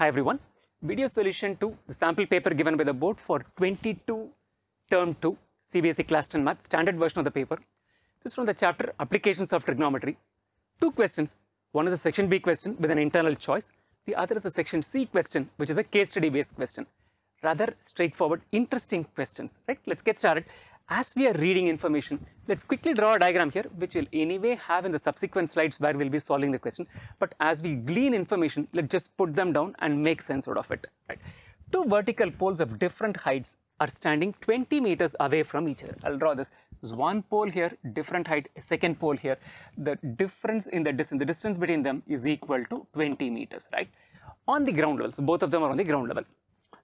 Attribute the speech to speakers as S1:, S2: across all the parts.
S1: Hi everyone. Video solution to the sample paper given by the board for 22 term 2 CBSE class 10 math standard version of the paper. This is from the chapter applications of trigonometry. Two questions. One is a section B question with an internal choice. The other is a section C question which is a case study based question. Rather straightforward, interesting questions, right? Let's get started. As we are reading information, let's quickly draw a diagram here, which we'll anyway have in the subsequent slides where we'll be solving the question. But as we glean information, let's just put them down and make sense out of it, right? Two vertical poles of different heights are standing 20 meters away from each other. I'll draw this. There's one pole here, different height, second pole here. The difference in the distance, the distance between them is equal to 20 meters, right? On the ground level, so both of them are on the ground level.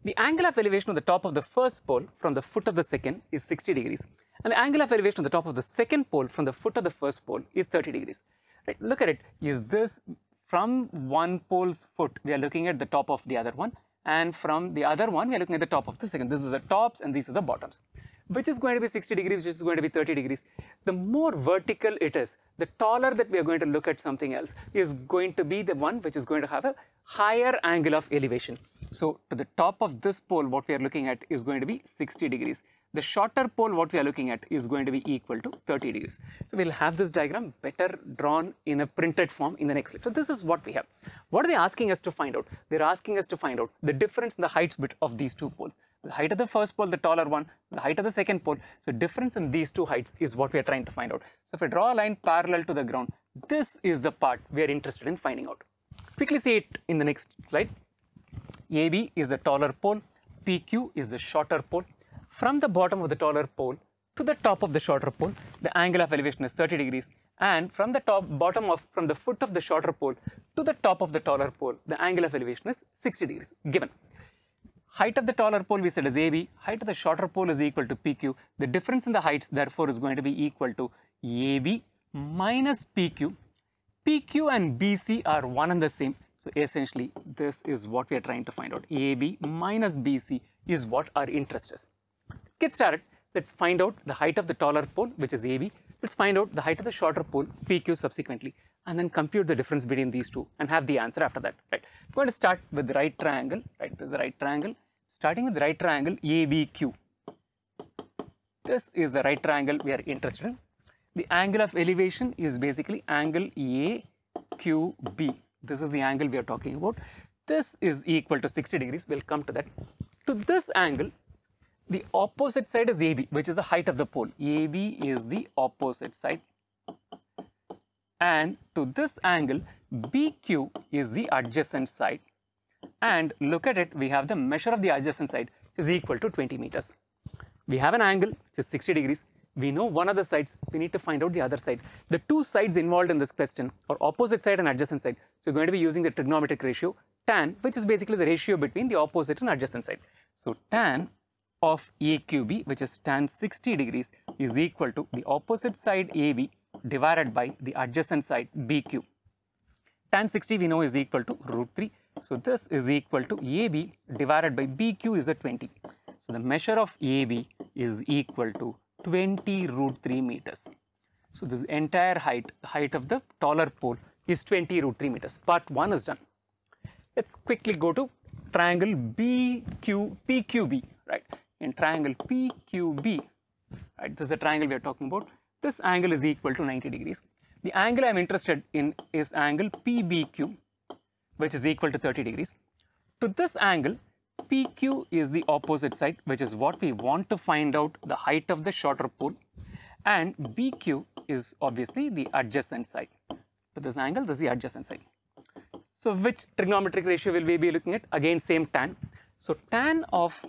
S1: The angle of elevation on the top of the first pole from the foot of the second is 60 degrees. And the angle of elevation on the top of the second pole from the foot of the first pole is 30 degrees. Right? Look at it. Is this from one pole's foot, we are looking at the top of the other one. And from the other one, we are looking at the top of the second. This is the tops and these are the bottoms. Which is going to be 60 degrees, which is going to be 30 degrees. The more vertical it is, the taller that we are going to look at something else is going to be the one which is going to have a higher angle of elevation. So to the top of this pole, what we are looking at is going to be 60 degrees. The shorter pole, what we are looking at is going to be equal to 30 degrees. So we'll have this diagram better drawn in a printed form in the next slide. So this is what we have. What are they asking us to find out? They're asking us to find out the difference in the heights bit of these two poles. The height of the first pole, the taller one, the height of the second pole. So difference in these two heights is what we are trying to find out. So if I draw a line parallel to the ground, this is the part we are interested in finding out. Quickly see it in the next slide. AB is the taller pole, PQ is the shorter pole. From the bottom of the taller pole to the top of the shorter pole, the angle of elevation is 30 degrees. And from the top, bottom of, from the foot of the shorter pole to the top of the taller pole, the angle of elevation is 60 degrees given. Height of the taller pole we said is AB, height of the shorter pole is equal to PQ. The difference in the heights therefore is going to be equal to AB minus PQ. PQ and BC are one and the same. So essentially, this is what we are trying to find out. AB minus BC is what our interest is. Let's get started. Let's find out the height of the taller pole, which is AB. Let's find out the height of the shorter pole, PQ subsequently, and then compute the difference between these two and have the answer after that, right? I'm going to start with the right triangle, right? This is the right triangle. Starting with the right triangle, ABQ. This is the right triangle we are interested in. The angle of elevation is basically angle AQB. This is the angle we are talking about. This is equal to 60 degrees. We'll come to that. To this angle, the opposite side is AB, which is the height of the pole. AB is the opposite side. And to this angle, BQ is the adjacent side. And look at it, we have the measure of the adjacent side is equal to 20 meters. We have an angle which is 60 degrees. We know one of the sides, we need to find out the other side. The two sides involved in this question are opposite side and adjacent side. So we're going to be using the trigonometric ratio tan, which is basically the ratio between the opposite and adjacent side. So tan of AQB, which is tan 60 degrees, is equal to the opposite side AB divided by the adjacent side BQ. Tan 60 we know is equal to root 3. So this is equal to AB divided by BQ is a 20. So the measure of AB is equal to 20 root 3 meters. So this entire height, height of the taller pole is 20 root 3 meters. Part 1 is done. Let's quickly go to triangle BQ, PQB, right? In triangle PQB, right? This is a triangle we are talking about. This angle is equal to 90 degrees. The angle I am interested in is angle PBQ, which is equal to 30 degrees. To this angle, PQ is the opposite side, which is what we want to find out the height of the shorter pole. And BQ is obviously the adjacent side. To this angle, this is the adjacent side. So which trigonometric ratio will we be looking at? Again, same tan. So tan of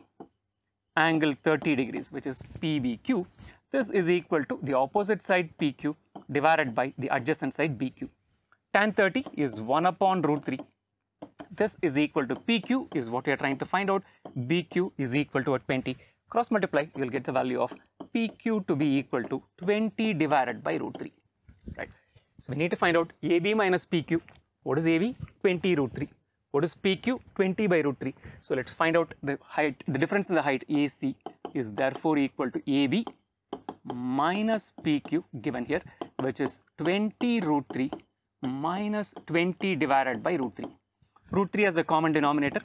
S1: angle 30 degrees, which is PBQ, this is equal to the opposite side PQ divided by the adjacent side BQ. Tan 30 is 1 upon root 3 this is equal to PQ is what we are trying to find out. BQ is equal to a 20. Cross multiply, you will get the value of PQ to be equal to 20 divided by root 3. Right. So we need to find out AB minus PQ. What is AB? 20 root 3. What is PQ? 20 by root 3. So let's find out the height, the difference in the height AC is therefore equal to AB minus PQ given here, which is 20 root 3 minus 20 divided by root 3. Root 3 as a common denominator.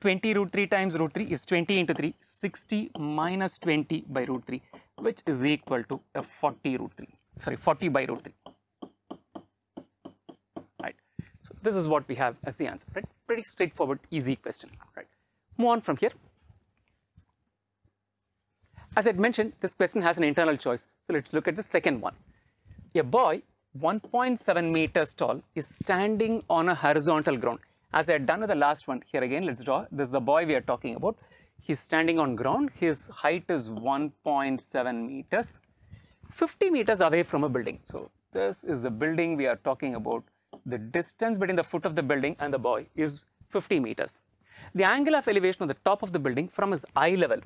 S1: 20 root 3 times root 3 is 20 into 3, 60 minus 20 by root 3, which is equal to a 40 root 3, sorry, 40 by root 3. Right. So this is what we have as the answer, right? Pretty straightforward, easy question, right? Move on from here. As I mentioned, this question has an internal choice. So let's look at the second one. A boy 1.7 meters tall is standing on a horizontal ground. As I had done with the last one, here again, let's draw. This is the boy we are talking about. He's standing on ground. His height is 1.7 meters, 50 meters away from a building. So this is the building we are talking about. The distance between the foot of the building and the boy is 50 meters. The angle of elevation of the top of the building from his eye level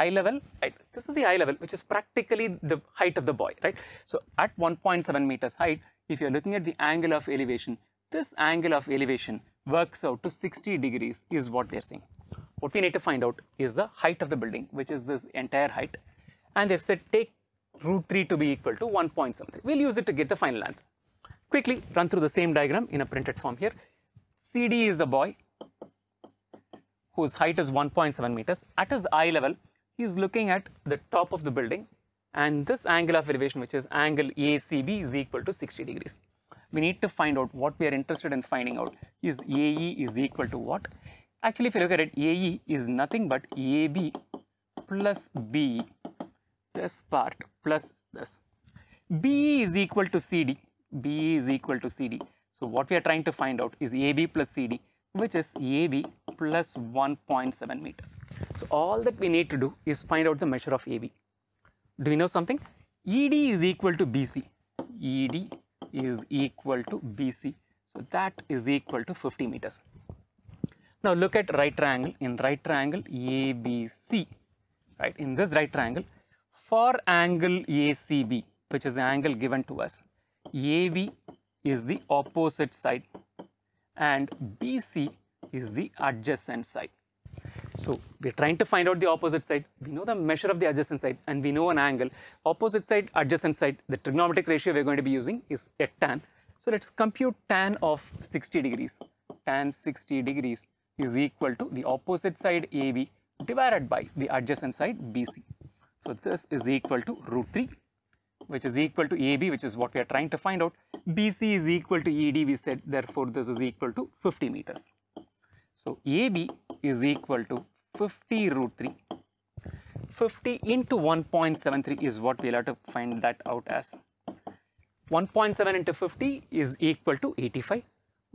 S1: eye level, right? This is the eye level, which is practically the height of the boy, right? So at 1.7 meters height, if you're looking at the angle of elevation, this angle of elevation works out to 60 degrees is what they're saying. What we need to find out is the height of the building, which is this entire height. And they've said take root 3 to be equal to 1.73. We'll use it to get the final answer. Quickly run through the same diagram in a printed form here. CD is the boy whose height is 1.7 meters. At his eye level, he is looking at the top of the building and this angle of elevation which is angle ACB is equal to 60 degrees. We need to find out what we are interested in finding out is AE is equal to what? Actually if you look at it AE is nothing but AB plus B this part plus this. BE is equal to CD, BE is equal to CD. So what we are trying to find out is AB plus CD which is AB plus 1.7 meters. So all that we need to do is find out the measure of AB. Do we know something? ED is equal to BC. ED is equal to BC. So that is equal to 50 meters. Now look at right triangle. In right triangle ABC, right? In this right triangle, for angle ACB, which is the angle given to us, AB is the opposite side and BC is the adjacent side. So we're trying to find out the opposite side. We know the measure of the adjacent side and we know an angle. Opposite side, adjacent side, the trigonometric ratio we're going to be using is a tan. So let's compute tan of 60 degrees. Tan 60 degrees is equal to the opposite side AB divided by the adjacent side BC. So this is equal to root 3 which is equal to AB which is what we are trying to find out. BC is equal to ED we said therefore this is equal to 50 meters. So AB is equal to 50 root 3. 50 into 1.73 is what we'll have to find that out as. 1.7 into 50 is equal to 85.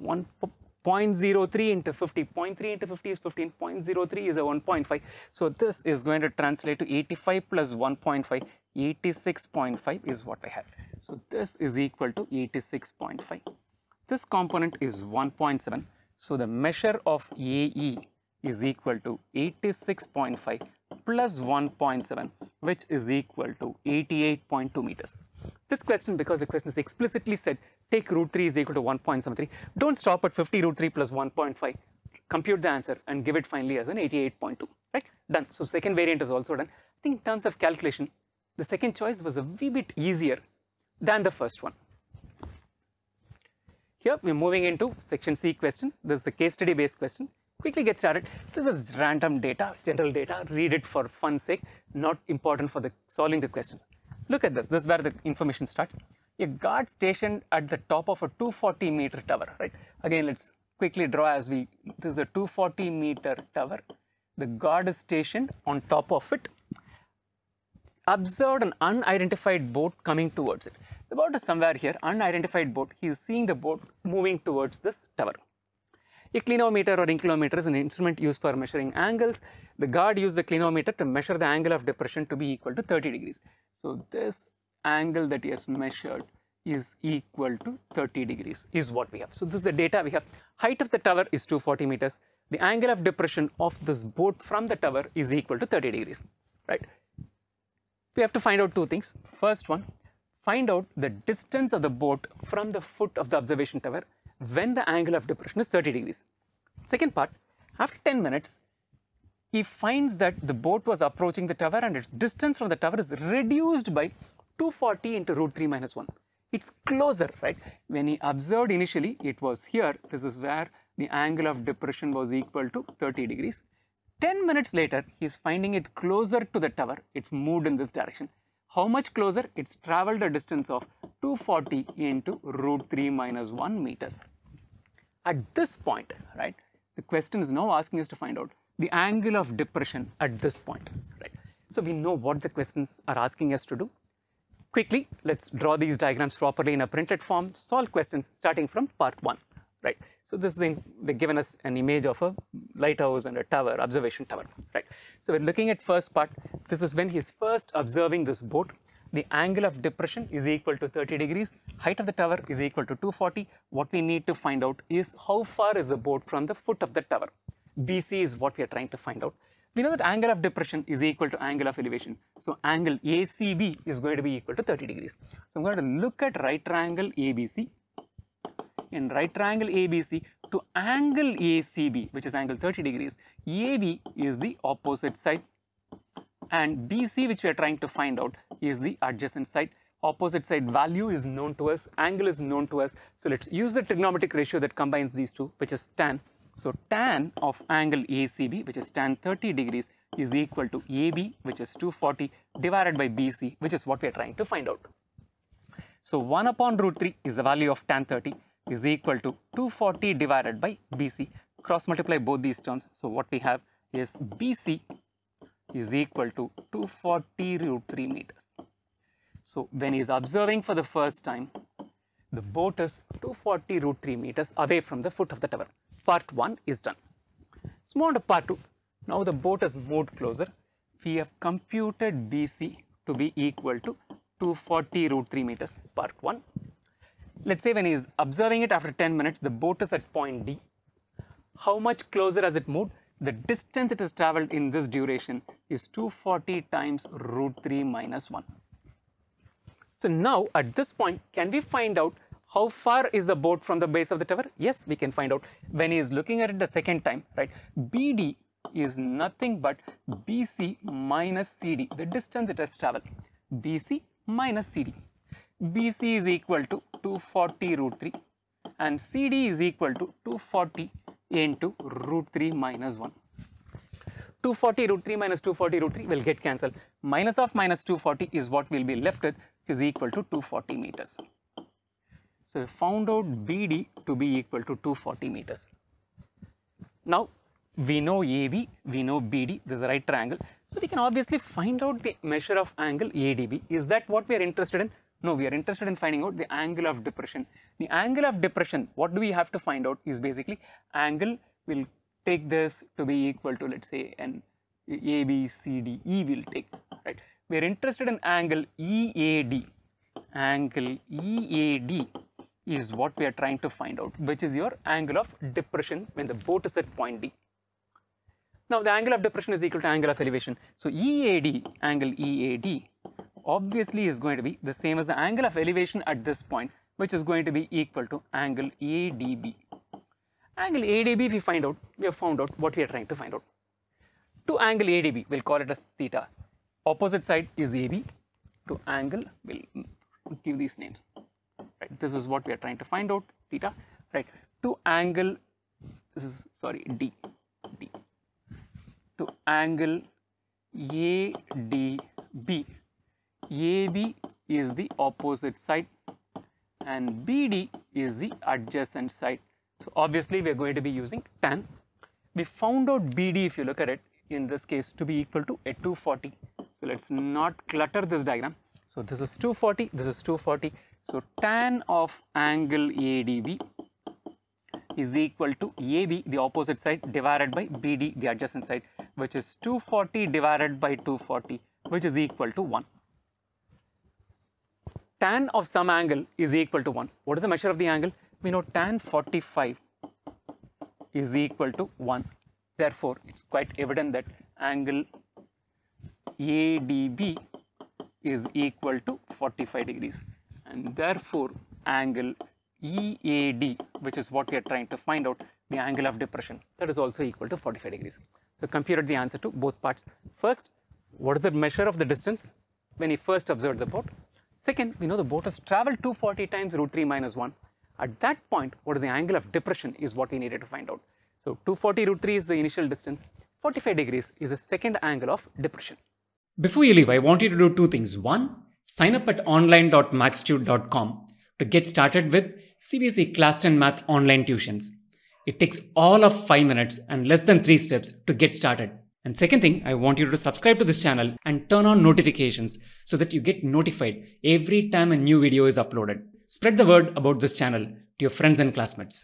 S1: 1.03 into 50, 0.3 into 50 is 15, 0.03 is a 1.5. So this is going to translate to 85 plus 1.5, 86.5 is what I have. So this is equal to 86.5. This component is 1.7. So the measure of AE is equal to 86.5 plus 1.7 which is equal to 88.2 meters. This question because the question is explicitly said take root 3 is equal to 1.73 don't stop at 50 root 3 plus 1.5 compute the answer and give it finally as an 88.2 right done. So second variant is also done. I think in terms of calculation the second choice was a wee bit easier than the first one. Here we're moving into section C question. This is the case study based question quickly get started. This is random data, general data, read it for fun sake, not important for the solving the question. Look at this, this is where the information starts. A guard stationed at the top of a 240 meter tower, right? Again, let's quickly draw as we, this is a 240 meter tower. The guard is stationed on top of it, observed an unidentified boat coming towards it. The boat is somewhere here, unidentified boat. He is seeing the boat moving towards this tower. A clinometer or inclinometer is an instrument used for measuring angles. The guard used the clinometer to measure the angle of depression to be equal to 30 degrees. So this angle that he has measured is equal to 30 degrees is what we have. So this is the data we have. Height of the tower is 240 meters. The angle of depression of this boat from the tower is equal to 30 degrees, right? We have to find out two things. First one, find out the distance of the boat from the foot of the observation tower when the angle of depression is 30 degrees. Second part, after 10 minutes, he finds that the boat was approaching the tower and its distance from the tower is reduced by 240 into root 3 minus 1. It's closer, right? When he observed initially, it was here. This is where the angle of depression was equal to 30 degrees. 10 minutes later, he's finding it closer to the tower. It's moved in this direction. How much closer? It's traveled a distance of 240 into root 3 minus 1 meters. At this point, right, the question is now asking us to find out the angle of depression at this point, right. So we know what the questions are asking us to do. Quickly, let's draw these diagrams properly in a printed form, solve questions starting from part one, right. So this is the, they've given us an image of a lighthouse and a tower, observation tower, right. So we're looking at first part. This is when he's first observing this boat. The angle of depression is equal to 30 degrees. Height of the tower is equal to 240. What we need to find out is how far is the boat from the foot of the tower. BC is what we are trying to find out. We know that angle of depression is equal to angle of elevation. So angle ACB is going to be equal to 30 degrees. So I'm going to look at right triangle ABC in right triangle ABC to angle ACB, which is angle 30 degrees, AB is the opposite side and BC, which we are trying to find out, is the adjacent side. Opposite side value is known to us, angle is known to us. So let's use the trigonometric ratio that combines these two, which is tan. So tan of angle ACB, which is tan 30 degrees, is equal to AB, which is 240, divided by BC, which is what we are trying to find out. So 1 upon root 3 is the value of tan 30 is equal to 240 divided by BC. Cross multiply both these terms. So what we have is BC is equal to 240 root 3 meters. So when he is observing for the first time, the boat is 240 root 3 meters away from the foot of the tower. Part 1 is done. Let's move on to part 2. Now the boat is moved closer. We have computed BC to be equal to 240 root 3 meters. Part 1 let's say when he is observing it after 10 minutes, the boat is at point D. How much closer has it moved? The distance it has traveled in this duration is 240 times root 3 minus 1. So now at this point, can we find out how far is the boat from the base of the tower? Yes, we can find out when he is looking at it the second time, right? BD is nothing but BC minus CD, the distance it has traveled. BC minus CD. BC is equal to 240 root 3 and CD is equal to 240 into root 3 minus 1. 240 root 3 minus 240 root 3 will get cancelled. Minus of minus 240 is what will be left with which is equal to 240 meters. So we found out BD to be equal to 240 meters. Now we know AB, we know BD, this is a right triangle. So we can obviously find out the measure of angle ADB. Is that what we are interested in? No, we are interested in finding out the angle of depression. The angle of depression, what do we have to find out is basically angle we will take this to be equal to let's say an A, B, C, D, E will take, right. We are interested in angle EAD. Angle EAD is what we are trying to find out, which is your angle of depression when the boat is at point D. Now the angle of depression is equal to angle of elevation. So EAD, angle EAD obviously is going to be the same as the angle of elevation at this point which is going to be equal to angle ADB. Angle ADB we find out, we have found out what we are trying to find out. To angle ADB, we'll call it as theta. Opposite side is AB. To angle, we'll give these names. Right, this is what we are trying to find out, theta. Right, to angle, this is, sorry, D, D. To angle ADB, AB is the opposite side and BD is the adjacent side. So obviously we are going to be using tan. We found out BD if you look at it in this case to be equal to a 240. So let's not clutter this diagram. So this is 240, this is 240. So tan of angle ADB is equal to AB the opposite side divided by BD the adjacent side which is 240 divided by 240 which is equal to 1 tan of some angle is equal to 1. What is the measure of the angle? We know tan 45 is equal to 1. Therefore, it's quite evident that angle ADB is equal to 45 degrees and therefore angle EAD which is what we are trying to find out the angle of depression that is also equal to 45 degrees. So computed the answer to both parts. First, what is the measure of the distance when he first observed the boat? Second, we know the boat has traveled 240 times root 3 minus 1. At that point, what is the angle of depression is what we needed to find out. So 240 root 3 is the initial distance, 45 degrees is the second angle of depression. Before you leave, I want you to do two things. One, sign up at online.maxtute.com to get started with CBSE Class 10 Math online tuitions. It takes all of 5 minutes and less than 3 steps to get started. And second thing, I want you to subscribe to this channel and turn on notifications so that you get notified every time a new video is uploaded. Spread the word about this channel to your friends and classmates.